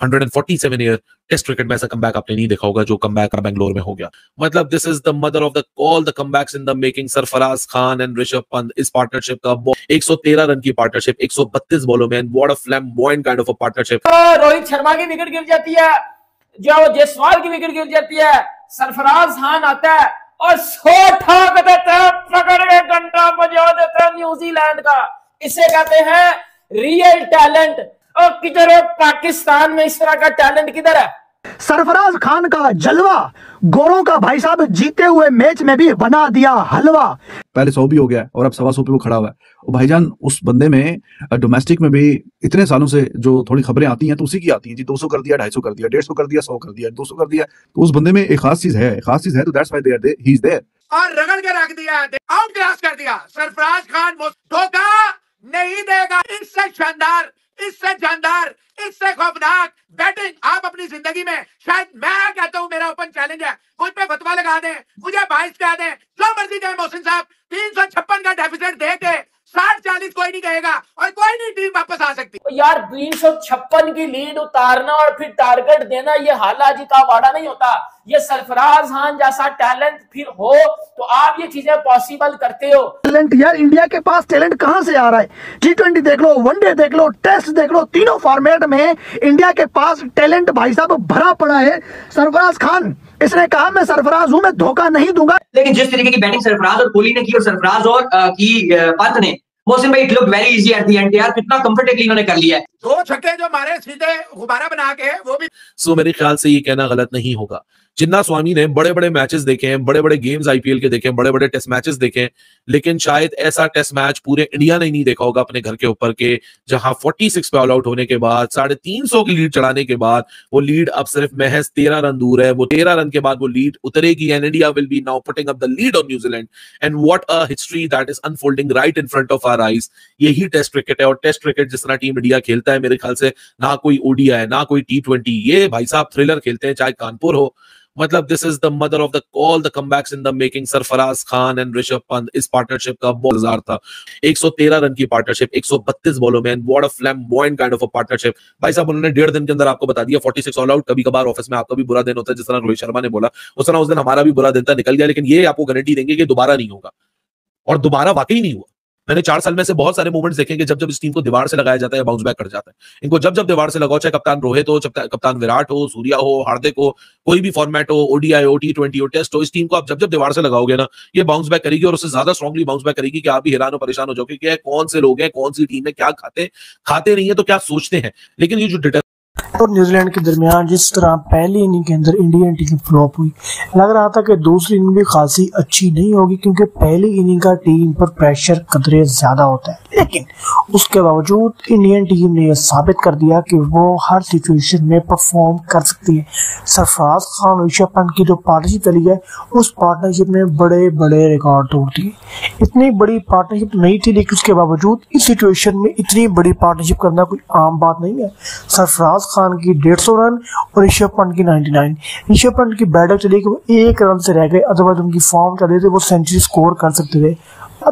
147 year test cricket में ऐसा कम आपने नहीं देखा होगा, जो कम बैंगलोर में हो गया। मतलब this is the mother of the the come in the making Khan and Rishabh Pant इस पार्टनरशिप का 113 रन की पार्टनरशिप 132 बॉलों में what kind of a partnership Rohit Sharma की विकेट गिर जाती है, जो जयसवाल की विकेट गिर जाती है सरफराज खान आता है और सो देते हैं पकड़ के घंटा बजा देते हैं न्यूजीलैंड का। इसे कहते हैं रियल टैलेंट और किधर पाकिस्तान में इस तरह का टैलेंट किधर है? सरफराज खान का जलवा गोरों का भाई साहब जीते हुए मैच में भी बना दिया हलवा। पहले सौ भी हो गया और अब सवा सौ पे वो खड़ा हुआ है। और भाईजान उस बंदे में डोमेस्टिक में भी इतने सालों से जो थोड़ी खबरें आती हैं तो उसी की आती हैं। जी 200 कर दिया 250 कर दिया 150 कर दिया 100 कर दिया 200 कर दिया। तो उस बंदे में एक खास चीज़ है खास चीज़ है तो that's why they are he is there और रगड़ के रख दिया आउट क्लास कर दिया। सरफराज खान धोखा नहीं देगा इससे शानदार इससे जानदार, इससे खौफनाक, बैटिंग आप अपनी ज़िंदगी में। शायद मैं कहता हूँ मेरा ओपन चैलेंज है। मुझ पे फतवा लगा दें, मुझे बाइस कह दें, जो मर्ज़ी कहें मोहसिन साहब, तीन सौ छप्पन का डेफिसिट दे के साठ चालीस कोई नहीं कहेगा और कोई नहीं टीम वापस आ सकती। तो यार तीन सौ छप्पन की लीड उतारना और फिर टारगेट देना ये हालाजी का वाड़ा नहीं होता। ये सरफराज खान जैसा टैलेंट फिर हो तो आप ये चीज़ें पॉसिबल करते हो। टैलेंट यार इंडिया के पास टैलेंट कहाँ से आ रहा है? टी ट्वेंटी देख लो वनडे देख लो टेस्ट देख लो तीनों फॉर्मेट में इंडिया के पास टैलेंट भाई साहब भरा पड़ा है। सरफराज खान इसने कहा मैं सरफराज हूँ मैं धोखा नहीं दूँगा। लेकिन जिस तरीके की बैटिंग सरफराज और कोहली ने की और सरफराज और की पंत ने मोहसिन भाई it look very easy at the end यार कितना कंफर्टेबली इन्होंने कर लिया है। दो छक्के जो मारे सीधे गुब्बारा बना के वो भी सो मेरे ख्याल से ये कहना गलत नहीं होगा। जिन्ना स्वामी ने बड़े बड़े मैचेस देखे हैं बड़े बड़े गेम्स आईपीएल के देखे हैं बड़े बड़े टेस्ट मैचेस देखे हैं, लेकिन शायद ऐसा टेस्ट मैच पूरे इंडिया ने नहीं देखा होगा अपने घर के ऊपर के, जहाँ 46 पे ऑल आउट होने के बाद, साढ़े तीन सौ की लीड चढ़ाने के बाद, वो लीड अब सिर्फ़ महज तेरह रन दूर है, वो तेरह रन के बाद वो लीड उतरेगी and India will be now putting up the lead of New Zealand and what a history that is unfolding right in front of our eyes यही टेस्ट क्रिकेट है और टेस्ट क्रिकेट जिस तरह team India खेलता है, मेरे ख्याल से ना कोई ओडिया है ना कोई टी ट्वेंटी ये भाई साहब थ्रिलर खेलते हैं, चाहे कानपुर हो मतलब this is the mother of the all the come in the making Sarfaraz Khan and Rishabh Pant इस पार्टनरशिप का बहुत हज़ार था। 113 रन की पार्टनरशिप 132 बॉलों में what a flamboyant kind of a partnership भाई साहब, उन्होंने डेढ़ दिन के अंदर आपको बता दिया 46 ऑल आउट कभी कभार ऑफ़िस में आपका भी बुरा दिन होता है, जिस तरह रोहित शर्मा ने बोला, उस तरह उस दिन हमारा भी बुरा दिन था, निकल गया, लेकिन ये आपको गारंटी देंगे कि दोबारा नहीं होगा। और दोबारा वाकई नहीं हुआ। मैंने चार साल में से बहुत सारे मूवमेंट्स देखे कि जब जब इस टीम को दीवार से लगाया जाता है बाउंस बैक कर जाता है। इनको जब जब दीवार से लगाओ, चाहे कप्तान रोहित हो कप्तान विराट हो, सूर्या हो, हार्दिक हो, कोई भी फॉर्मेट हो ओडीआई हो टी ट्वेंटी हो टेस्ट हो, इस टीम को आप जब जब दीवार से लगाओगे ना, ये बाउंस बैक करेगी और उससे ज़्यादा स्ट्रॉन्गली बाउंस बैक करेगी कि आप भी हैरान हो, परेशान हो जाओगे कि कौन से लोग हैं, कौन सी टीम है, क्या खाते खाते नहीं है तो क्या सोचते हैं? लेकिन ये जो और न्यूजीलैंड के दरमियान जिस तरह पहली इनिंग के अंदर इंडियन टीम फ्लॉप हुई, लग रहा था कि दूसरी इनिंग भी खासी अच्छी नहीं होगी क्योंकि पहली इनिंग का टीम पर प्रेशर कदरे ज़्यादा होता है। लेकिन उसके बावजूद इंडियन टीम ने यह साबित कर दिया कि वो हर सिचुएशन में परफॉर्म कर सकती है। सरफराज खान ऋषभ पंत की जो पार्टनरशिप चली है, उस पार्टनरशिप ने बड़े बड़े रिकॉर्ड तोड़ दिए इतनी बड़ी पार्टनरशिप नहीं थी, लेकिन उसके बावजूद इस सिचुएशन में इतनी बड़ी पार्टनरशिप करना कोई आम बात नहीं है। सरफराज खान खान की 150 रन और ऋषभ पंत की 99 ऋषभ पंत की बैटअप चली कि वो एक रन से रह गए अदरवाइज़ उनकी फॉर्म चल रही थी, वो सेंचुरी स्कोर कर सकते थे।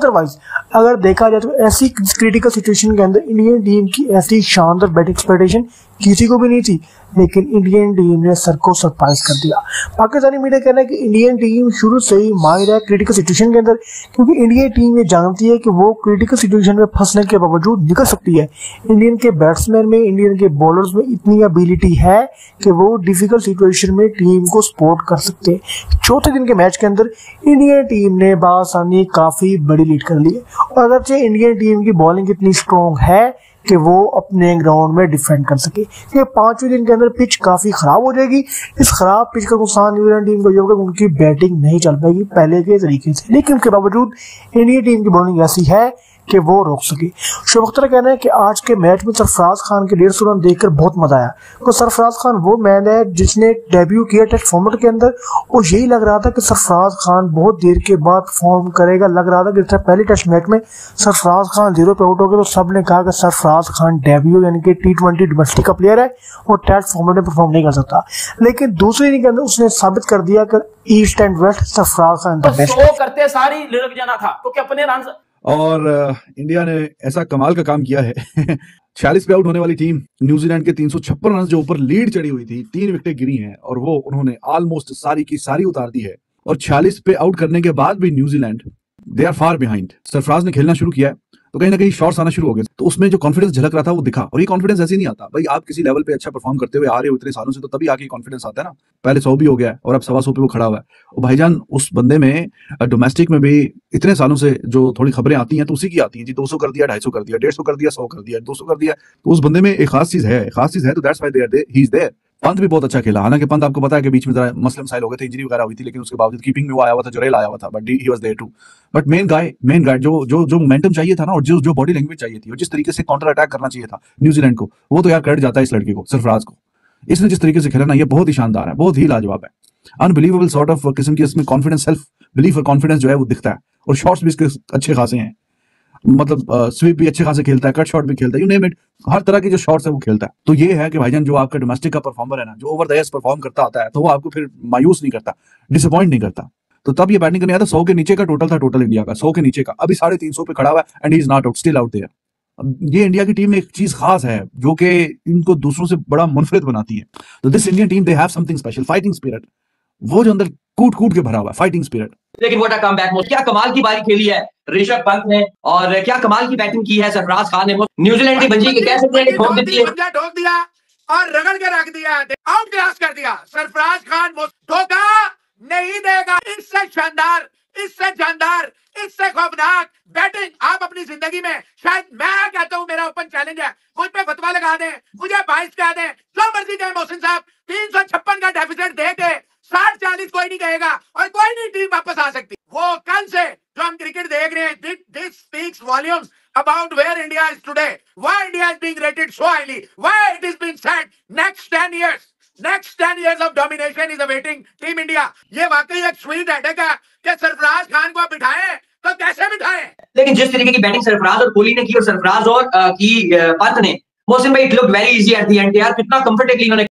अदरवाइज़ अगर देखा जाए तो ऐसी क्रिटिकल सिचुएशन के अंदर इंडियन टीम की ऐसी शानदार बैटिंग एक्सपेक्टेशन किसी को भी नहीं थी, लेकिन इंडियन टीम ने सर को सरप्राइज़ कर दिया। पाकिस्तानी मीडिया कहना है कि इंडियन टीम शुरू से ही माहिर है क्रिटिकल सिचुएशन के अंदर, क्योंकि इंडियन टीम ये जानती है कि वो क्रिटिकल सिचुएशन में फंसने के बावजूद निकल सकती है। इंडियन के बैट्समैन में इंडियन के बॉलर्स में इतनी एबिलिटी है कि वो डिफ़िकल्ट सिचुएशन में टीम को सपोर्ट कर सकते हैं। चौथे दिन के मैच के अंदर इंडियन टीम ने बासानी काफ़ी बड़ी लीड कर लिए। और अगरचे इंडियन टीम की बॉलिंग इतनी स्ट्रॉन्ग है कि वो अपने ग्राउंड में डिफेंड कर सके ये पाँचवें दिन के अंदर पिच काफ़ी खराब हो जाएगी। इस खराब पिच का नुकसान न्यूजीलैंड टीम को ये होगा उनकी बैटिंग नहीं चल पाएगी पहले के तरीके से। लेकिन उसके बावजूद इंडियन टीम की बॉलिंग ऐसी है कि वो रोक सके। शुभ अख्तर कहना है कि आज के मैच में सरफराज खान के डेढ़ सौ रन देखकर बहुत मज़ा आया। तो सरफराज खान वो मैन है जिसने डेब्यू किया टेस्ट फॉर्मेट के अंदर और यही लग रहा था कि सरफराज खान बहुत देर के बाद फॉर्म करेगा। लग रहा था कि पहले टेस्ट मैच में सरफराज खान ज़ीरो पे आउट हो गए तो सबने कहा कि सरफराज खान डेब्यू यानी कि टी ट्वेंटी डोमेस्टिक का प्लेयर है और टेस्ट फॉर्मेट में परफॉर्म नहीं कर सकता। लेकिन दूसरी इनिंग के अंदर उसने साबित कर दिया कि east and west Sarfaraz Khan तो करते सारी लुढ़क जाना था। क्योंकि अपने रन और इंडिया ने ऐसा कमाल का काम किया है। छियालीस पे आउट होने वाली टीम न्यूजीलैंड के तीन सौ छप्पन रन जो ऊपर लीड चढ़ी हुई थी, तीन विकेटें गिरी हैं और वो उन्होंने ऑलमोस्ट सारी की सारी उतार दी है। और 46 पे आउट करने के बाद भी New Zealand they are far behind Sarfaraz ने खेलना शुरू किया है। तो कहीं ना कहीं शॉर्ट्स आना शुरू हो गए। तो उसमें जो कॉन्फिडेंस झलक रहा था, वो दिखा। और ये कॉन्फिडेंस ऐसे नहीं आता। भाई, आप किसी लेवल पे अच्छा परफॉर्म करते हुए आ रहे हो इतने सालों से तो तभी आके कॉन्फिडेंस आता है ना। पहले सौ भी हो गया और अब सवा सौ पे वो खड़ा हुआ है। और भाईजान, उस बंदे में डोमेस्टिक में भी इतने सालों से जो थोड़ी खबरें आती हैं तो उसी की आती हैं। जी, दो सौ कर दिया, ढाई कर दिया, डेढ़ कर दिया, सौ कर दिया, दो सौ कर दिया। तो उस बंदे में एक खास चीज़ है खास चीज़ है तो that's why there he is there Pant भी बहुत अच्छा खेला। हालाँकि पंत आपको पता है कि बीच में जरा मसले मसाइल हो गए थे इंजरी वगैरह हुई थी, लेकिन उसके बावजूद कीपिंग में वो आया हुआ था जुरेल आया हुआ था but he was there too but main guy main guy जो जो जो मोमेंटम चाहिए था ना, और जो जो बॉडी लैंग्वेज चाहिए थी, और जिस तरीके से काउंटर अटैक करना चाहिए था न्यूजीलैंड को, वो तो यार कट जाता है इस लड़के को, सरफराज को। इसने जिस तरीके से खेला ना, ये बहुत ही शानदार है, बहुत ही लाजवाब है। अनबिलीवेबल सॉर्ट ऑफ़ किस्म की इसमें कॉन्फिडेंस सेल्फ बिलीफ और कॉन्फिडेंस जो है वो दिखता है, और शॉट्स भी इसके अच्छे खासे हैं। मतलब स्वीप भी अच्छे खासे खेलता है कट शॉट भी खेलता है यू नेम इट हर तरह के जो शॉट्स है वो खेलता है। तो ये है कि भाईजान, जो आपका डोमेस्टिक का परफॉर्मर है ना, जो ओवर द परफॉर्म करता आता है तो वो आपको फिर मायूस नहीं करता डिसअपॉइंट नहीं करता। तो तब ये बैटिंग करने आता सौ के नीचे का टोटल था टोटल इंडिया का, सौ के नीचे का। अभी साढ़े तीन सौ पे खड़ा हुआ है and is not out still out there ये इंडिया की टीम में एक चीज़ खास है, जो कि इनको दूसरों से बड़ा मुनफरद बनाती है। तो this Indian team they have something special fighting spirit वो जो अंदर कूट कूट के भरा हुआ है फाइटिंग स्पिरिट लेकिन वो कम बैक क्या कमाल की बारी खेली है। ऋषभ पंत ने और क्या कमाल की बैटिंग की है सरफराज खान ने। न्यूजीलैंड की बंजी कह सकते हैं ठोक दिया और रगड़ के रख दिया आउट क्लास कर दिया। सरफराज खान धोखा नहीं देगा। इससे शानदार इससे शानदार इससे खौफनाक बैटिंग आप अपनी ज़िंदगी में। शायद मैं कहता हूँ मेरा ओपन चैलेंज है। मुझ पे फतवा लगा दें मुझे बाईस कह दें। जो मर्ज़ी कहे मोहसिन साहब तीन सौ छप्पन का डेफिसिट दे के साठ चालीस कोई नहीं कहेगा और कोई नहीं टीम वापस आ सकती। वो कल से जो हम क्रिकेट देख रहे हैं this speaks volumes about where India is today, why India is being rated so highly, why it is being said next 10 years, next 10 years of domination is awaiting Team India. ये वाकई एक sweet headache है कि सरफराज खान को बिठाए तो कैसे बिठाए? लेकिन जिस तरीके की बैटिंग सरफराज और कोहली ने की और सरफराज और की पंत ने मोहसिन भाई it look very easy at the end यार कितना कंफर्टेबली इन्होंने